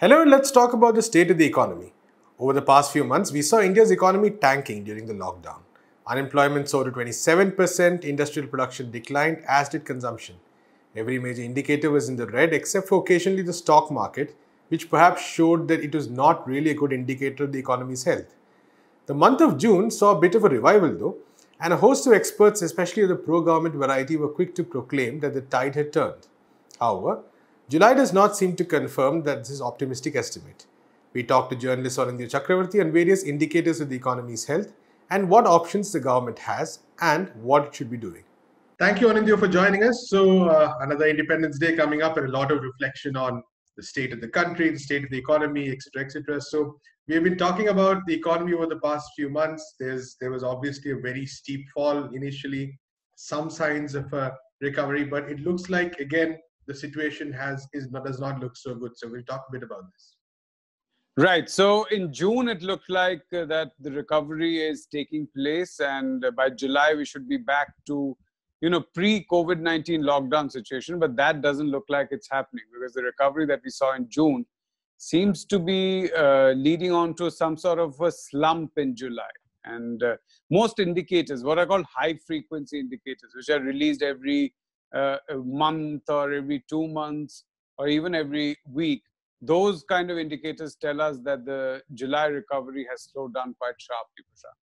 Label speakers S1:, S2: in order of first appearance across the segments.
S1: Hello, let's talk about the state of the economy. Over the past few months, we saw India's economy tanking during the lockdown. Unemployment soared to 27%, industrial production declined, as did consumption. Every major indicator was in the red except for occasionally the stock market, which perhaps showed that it was not really a good indicator of the economy's health. The month of June saw a bit of a revival though, and a host of experts, especially of the pro government variety, were quick to proclaim that the tide had turned. However, July does not seem to confirm that this is optimistic estimate. We talked to journalist Aunindyo Chakravarty on various indicators of the economy's health and what options the government has and what it should be doing. Thank you, Aunindyo, for joining us. So, uh, another Independence Day coming up and a lot of reflection on the state of the country, the state of the economy, etc., etc. So, we have been talking about the economy over the past few months. There's there was obviously a very steep fall initially, some signs of a recovery, but it looks like again the situation has is does not look so good. So, we'll talk a bit about this.
S2: Right. So in June, it looked like uh, that the recovery is taking place, and uh, by July, we should be back to, you know, pre-COVID nineteen lockdown situation. But that doesn't look like it's happening because the recovery that we saw in June seems to be uh, leading on to some sort of a slump in July. And uh, most indicators, what I call high-frequency indicators, which are released every uh, month or every two months or even every week those kind of indicators tell us that the July recovery has slowed down quite sharply, Prashant.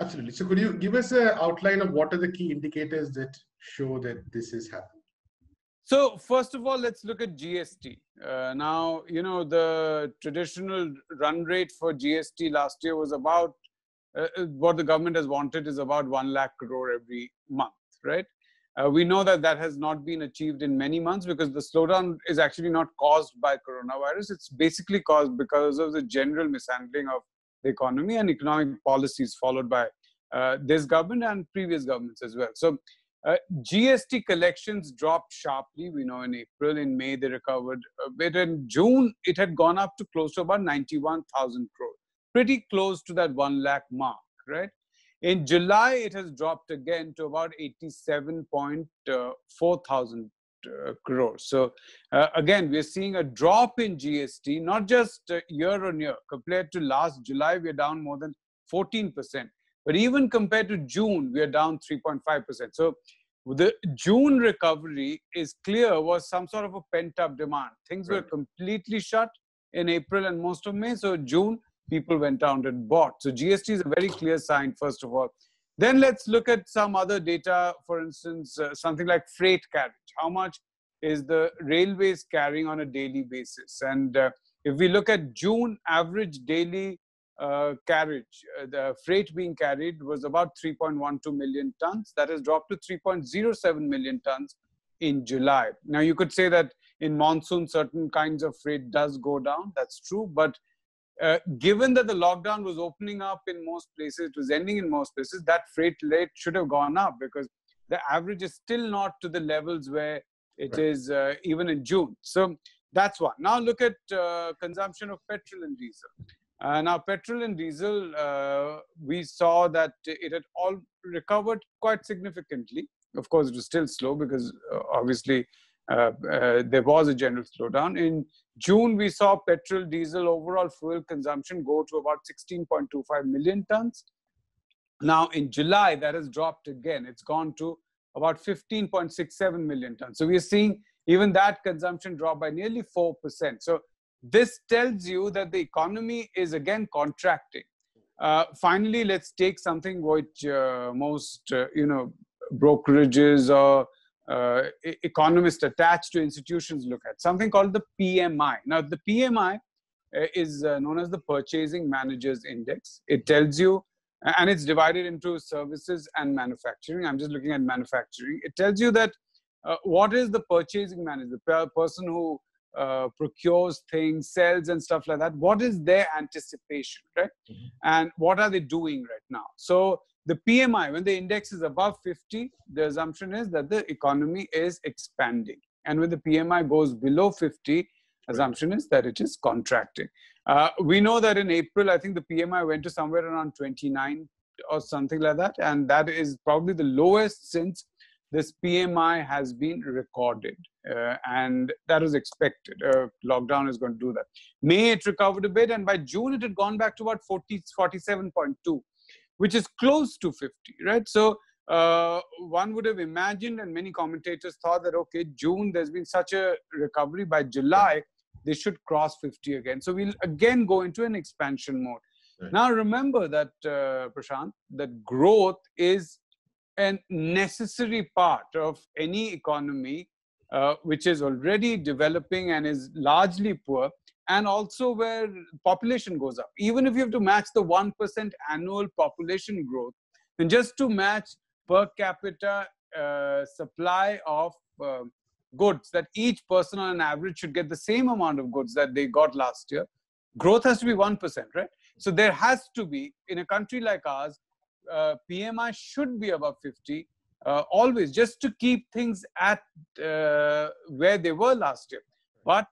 S1: Absolutely. So, could you give us an outline of what are the key indicators that show that this is happening?
S2: So, first of all, let's look at GST. Uh, now, you know, the traditional run rate for GST last year was about uh, uh, what the government has wanted is about 1 lakh crore every month, right? Uh, we know that that has not been achieved in many months because the slowdown is actually not caused by coronavirus. It's basically caused because of the general mishandling of the economy and economic policies followed by uh, this government and previous governments as well. So uh, GST collections dropped sharply. We know in April, in May they recovered a bit. In June, it had gone up to close to about 91,000 crore, pretty close to that 1 lakh mark, right? In July, it has dropped again to about 87.4 thousand uh, crores. So uh, again, we're seeing a drop in GST, not just uh, year on year. Compared to last July, we're down more than 14%. But even compared to June, we're down 3.5%. So the June recovery is clear was some sort of a pent up demand. Things right. were completely shut in April and most of May. So June, people went out and bought. So GST is a very clear sign, first of all. Then let's look at some other data, for instance, uh, something like freight carriage. How much is the railways carrying on a daily basis? And uh, if we look at June average daily uh, carriage, uh, the freight being carried was about 3.12 million tons. That has dropped to 3.07 million tons in July. Now, you could say that in monsoon, certain kinds of freight does go down. That's true. But uh, given that the lockdown was opening up in most places, it was ending in most places, that freight rate should have gone up because the average is still not to the levels where it right. is uh, even in June. So that's one. Now look at uh, consumption of petrol and diesel. Uh, now, petrol and diesel, uh, we saw that it had all recovered quite significantly. Of course, it was still slow because obviously there was a general slowdown. In June, we saw petrol, diesel, overall fuel consumption go to about 16.25 million tons. Now, in July, that has dropped again. It's gone to about 15.67 million tons. So we are seeing even that consumption drop by nearly 4%. So this tells you that the economy is again contracting. Uh, finally, let's take something which uh, most, uh, you know, brokerages or uh, economists attached to institutions look at something called the PMI. Now, the PMI uh, is uh, known as the Purchasing Managers Index. It tells you, and it's divided into services and manufacturing. I'm just looking at manufacturing. It tells you that uh, what is the purchasing manager, the person who uh, procures things, sells, and stuff like that. What is their anticipation, right? Mm-hmm. And what are they doing right now? So the PMI, when the index is above 50, the assumption is that the economy is expanding. And when the PMI goes below 50, assumption is that it is contracting. Uh, we know that in April, I think the PMI went to somewhere around 29 or something like that. And that is probably the lowest since this PMI has been recorded, uh, and that was expected. Uh, lockdown is going to do that. May it recovered a bit, and by June it had gone back to about 40, 47.2, which is close to 50, right? So uh, one would have imagined, and many commentators thought that okay, June there's been such a recovery. By July, they should cross 50 again. So we'll again go into an expansion mode. Right. Now remember that uh, Prashant, that growth is a necessary part of any economy uh, which is already developing and is largely poor and also where population goes up. Even if you have to match the 1% annual population growth then just to match per capita uh, supply of uh, goods that each person on an average should get the same amount of goods that they got last year growth has to be 1% right? So there has to be in a country like ours uh, PMI should be above 50 uh, always just to keep things at uh, where they were last year. But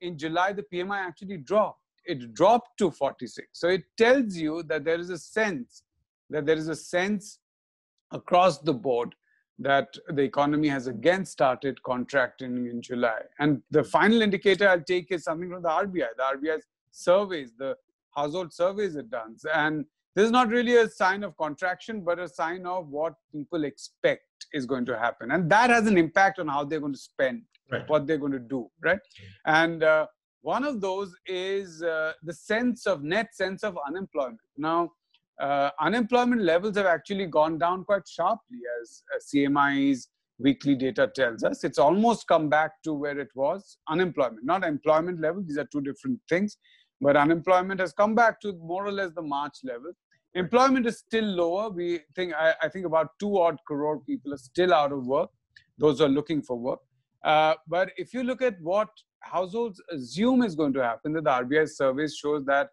S2: in July, the PMI actually dropped. It dropped to 46. So it tells you that there is a sense that there is a sense across the board that the economy has again started contracting in July. And the final indicator I'll take is something from the RBI. The RBI's surveys, the household surveys it does. And this is not really a sign of contraction, but a sign of what people expect is going to happen. And that has an impact on how they're going to spend, right. what they're going to do, right? And uh, one of those is uh, the sense of net sense of unemployment. Now, uh, unemployment levels have actually gone down quite sharply, as, as CMIE's weekly data tells us. It's almost come back to where it was unemployment, not employment level. These are two different things. But unemployment has come back to more or less the March level. Employment is still lower. We think I, I think about two odd crore people are still out of work. Those are looking for work. Uh, but if you look at what households assume is going to happen, that the RBI survey shows that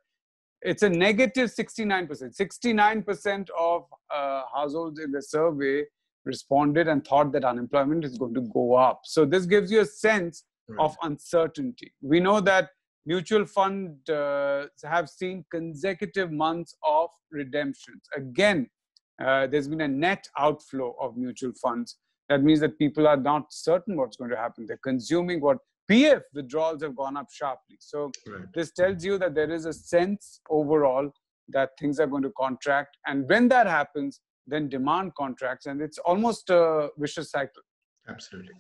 S2: it's a negative 69%. 69% of uh, households in the survey responded and thought that unemployment is going to go up. So this gives you a sense right. of uncertainty. We know that mutual funds uh, have seen consecutive months of redemptions. Again, uh, there's been a net outflow of mutual funds. That means that people are not certain what's going to happen. They're consuming what PF withdrawals have gone up sharply. So right. this tells you that there is a sense overall that things are going to contract. And when that happens, then demand contracts. And it's almost a vicious cycle.
S1: Absolutely.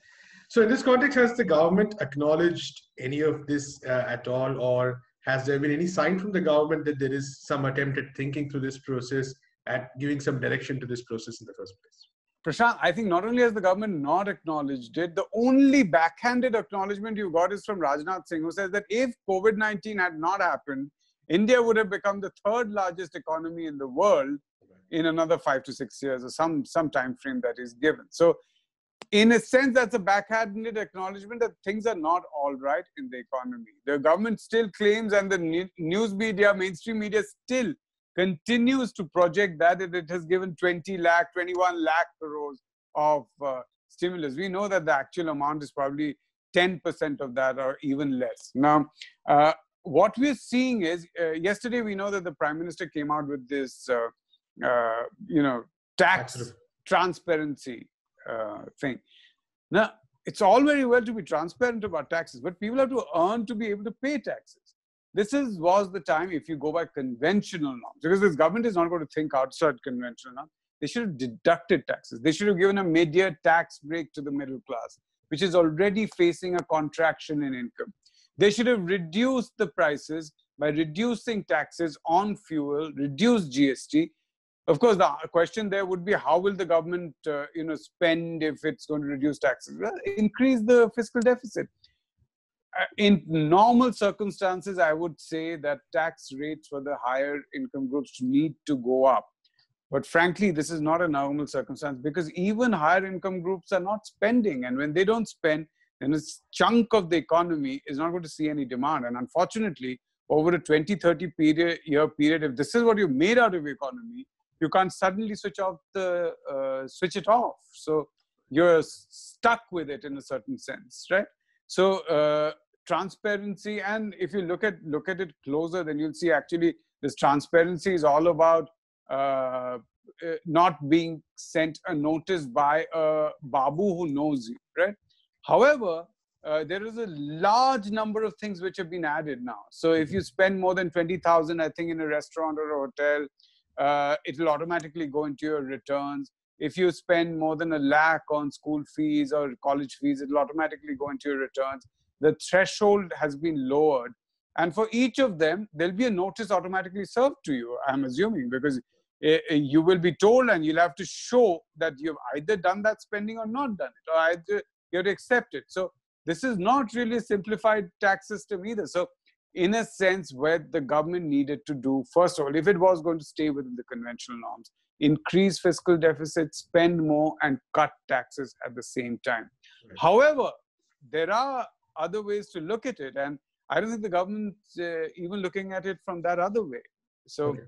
S1: So, in this context, has the government acknowledged any of this uh, at all, or has there been any sign from the government that there is some attempt at thinking through this process, at giving some direction to this process in the first place?
S2: Prashant, I think not only has the government not acknowledged it, the only backhanded acknowledgement you got is from Rajnath Singh, who says that if COVID 19 had not happened, India would have become the third largest economy in the world in another five to six years or some, some time frame that is given. So in a sense, that's a backhanded acknowledgement that things are not all right in the economy. The government still claims, and the news media, mainstream media, still continues to project that it has given 20 lakh, 21 lakh crores of uh, stimulus. We know that the actual amount is probably 10% of that or even less. Now, uh, what we're seeing is uh, yesterday we know that the prime minister came out with this, uh, uh, you know, tax transparency uh, thing. Now, it's all very well to be transparent about taxes, but people have to earn to be able to pay taxes. This is was the time if you go by conventional norms, because this government is not going to think outside conventional norms. They should have deducted taxes. They should have given a mid-year tax break to the middle class, which is already facing a contraction in income. They should have reduced the prices by reducing taxes on fuel, reduce GST, of course, the question there would be how will the government, uh, you know, spend if it's going to reduce taxes? Well, increase the fiscal deficit. Uh, in normal circumstances, I would say that tax rates for the higher income groups need to go up. But frankly, this is not a normal circumstance because even higher income groups are not spending. And when they don't spend, then a chunk of the economy is not going to see any demand. And unfortunately, over a 20, 30 period, year period, if this is what you made out of your economy, you can't suddenly switch off the uh, switch it off so you're stuck with it in a certain sense right so uh, transparency and if you look at look at it closer then you'll see actually this transparency is all about uh, uh, not being sent a notice by a babu who knows you, right? However, uh, there is a large number of things which have been added now. So if you spend more than 20,000, I think in a restaurant or a hotel, uh, it will automatically go into your returns. If you spend more than a lakh on school fees or college fees, it will automatically go into your returns. The threshold has been lowered. And for each of them, there'll be a notice automatically served to you, I'm assuming, because uh, you will be told and you'll have to show that you've either done that spending or not done it, or either you have to accept it. So this is not really a simplified tax system either. So in a sense, where the government needed to do, first of all, if it was going to stay within the conventional norms, increase fiscal deficit, spend more, and cut taxes at the same time. Right. However, there are other ways to look at it, and I don't think the government's uh, even looking at it from that other way. So. Okay.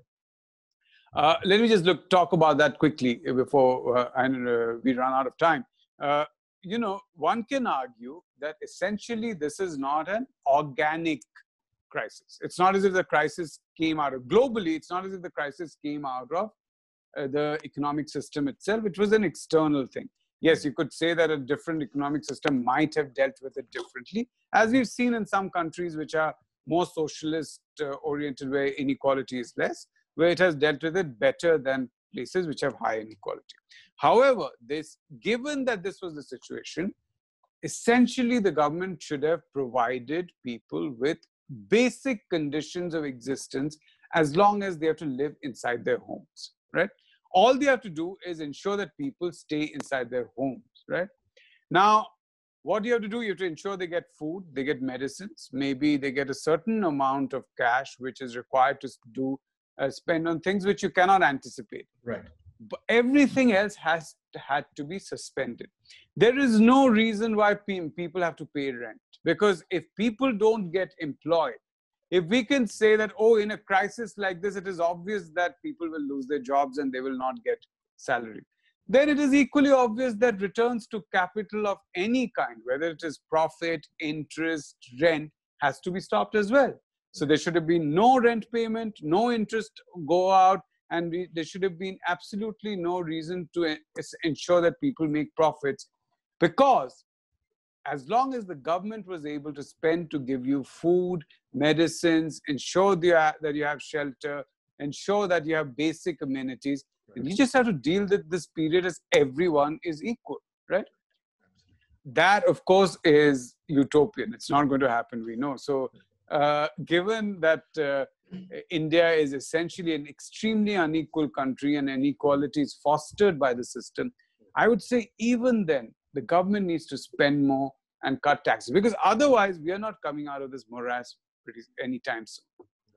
S2: Uh, let me just look talk about that quickly before uh, and, uh, we run out of time. Uh, you know, one can argue that essentially this is not an organic crisis. It's not as if the crisis came out of globally. It's not as if the crisis came out of uh, the economic system itself. It was an external thing. Yes, you could say that a different economic system might have dealt with it differently, as we've seen in some countries which are more socialist uh, oriented, where inequality is less, where it has dealt with it better than places which have high inequality. However, this, given that this was the situation, essentially the government should have provided people with basic conditions of existence as long as they have to live inside their homes, right? All they have to do is ensure that people stay inside their homes, right? Now, what do you have to do? You have to ensure they get food, they get medicines, maybe they get a certain amount of cash which is required to do uh, spend on things which you cannot anticipate.
S1: Right.
S2: Everything else has had to be suspended. There is no reason why people have to pay rent because if people don't get employed, if we can say that, oh, in a crisis like this, it is obvious that people will lose their jobs and they will not get salary, then it is equally obvious that returns to capital of any kind, whether it is profit, interest, rent, has to be stopped as well. So there should have been no rent payment, no interest go out, and we, there should have been absolutely no reason to ensure that people make profits because as long as the government was able to spend to give you food, medicines, ensure that you have shelter, ensure that you have basic amenities, right. you just have to deal with this period as everyone is equal, right? That, of course, is utopian. It's not going to happen, we know. So, uh, given that uh, India is essentially an extremely unequal country and inequality is fostered by the system, I would say even then, the government needs to spend more and cut taxes because otherwise we are not coming out of this morass pretty anytime soon.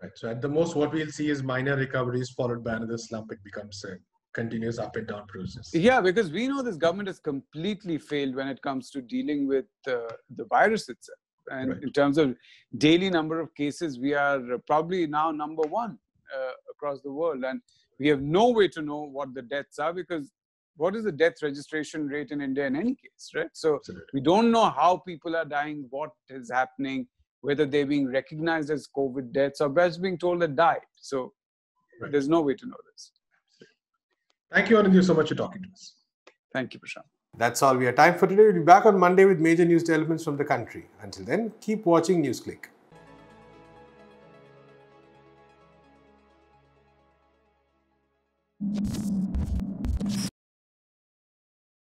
S1: Right. So at the most, what we'll see is minor recoveries followed by another slump. It becomes a continuous up and down process.
S2: Yeah, because we know this government has completely failed when it comes to dealing with uh, the virus itself. And right. in terms of daily number of cases, we are probably now number one uh, across the world. And we have no way to know what the deaths are because what is the death registration rate in India in any case, right? So Absolutely. we don't know how people are dying, what is happening, whether they're being recognized as COVID deaths or just being told they died. So right. there's no way to know this.
S1: Thank you, Anand, so much for talking to us.
S2: Thank you, Prashant.
S1: That's all we have time for today. We'll be back on Monday with major news developments from the country. Until then, keep watching NewsClick.